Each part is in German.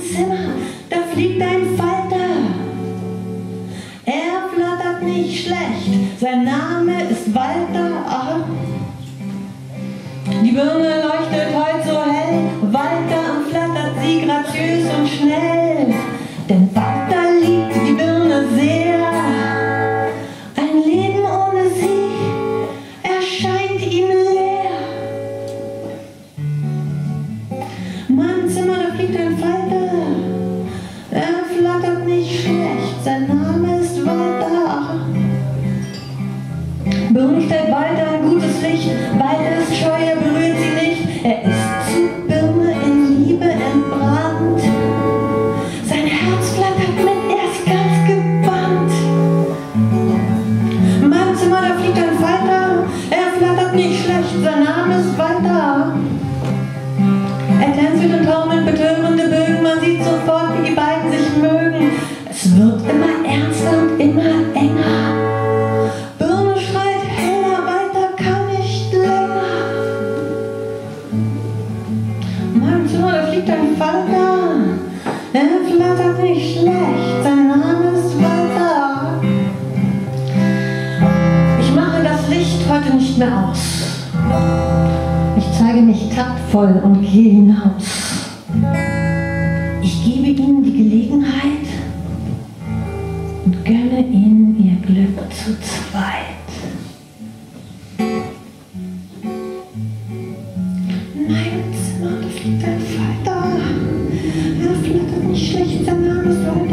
Zimmer, da fliegt ein Falter. Er flattert nicht schlecht, sein Name ist Walter. Aha. Die Birne leuchtet heute so hell, sein Name ist Walter. Stellt Walter ein gutes Licht. Walter ist scheu, wird immer ernster und immer enger. Birne schreit heller, weiter kann nicht länger. In meinem Zimmer, da fliegt ein Falter. Er flattert nicht schlecht, sein Name ist Walter. Ich mache das Licht heute nicht mehr aus. Ich zeige mich taktvoll und gehe hinaus. Ich gebe ihnen die Gelegenheit Glück zu zweit. In meinem Zimmer da fliegt ein Falter. Er flattert nicht schlecht, sein Name ist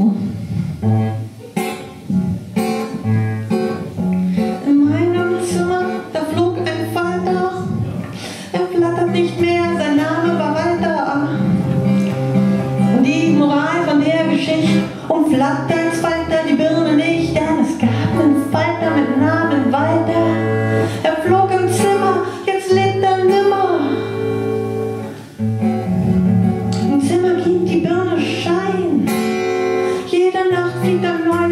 Ooh. Im Zimmer